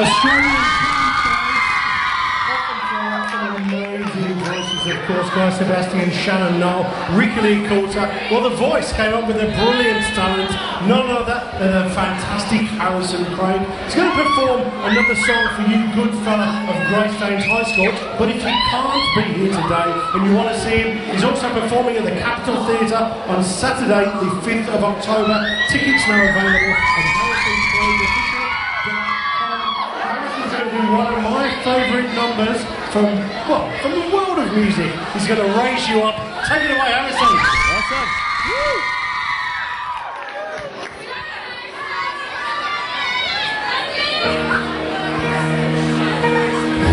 Australian amazing voices, of course, Guy Sebastian, Shannon Noll, Ricki-Lee Coulter. Well, the voice came up with a brilliant talent, none other than the fantastic Harrison Craig. He's going to perform another song for you, good fella of Greystanes High School. But if you can't be here today and you want to see him, he's also performing at the Capitol Theatre on Saturday, the 5th of October. Tickets now available at Harrison Craig one of my favourite numbers from, well, from the world of music. He's going to raise you up. Take it away, Harrison. Awesome. Woo.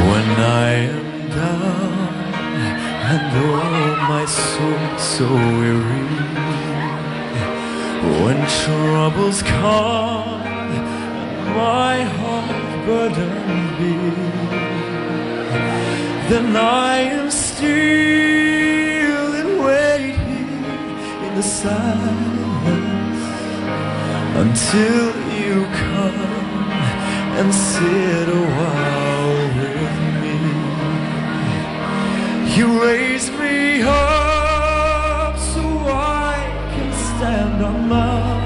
When I am down and oh my soul so weary, when troubles come and my heart burden be then I am still and waiting in the silence until you come and sit a while with me. You raise me up so I can stand on mountains.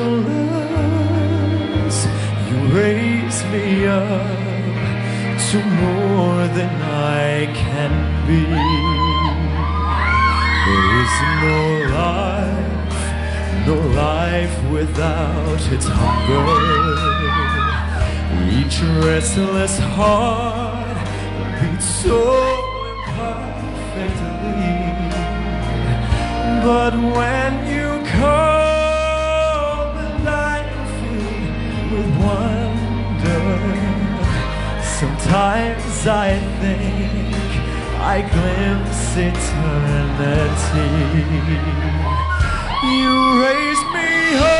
Shoulders. You raise me up to more than I can be. There is no life, no life without its hunger. Each restless heart beats so imperfectly. But when you come wonder, sometimes I think I glimpse eternity. You raise me up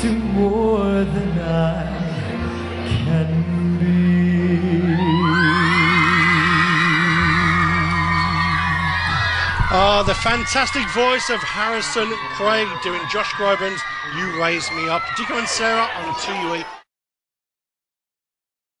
to more than I can be. Ah, the fantastic voice of Harrison Craig doing Josh Groban's You Raise Me Up. Dico and Sarah on 2UE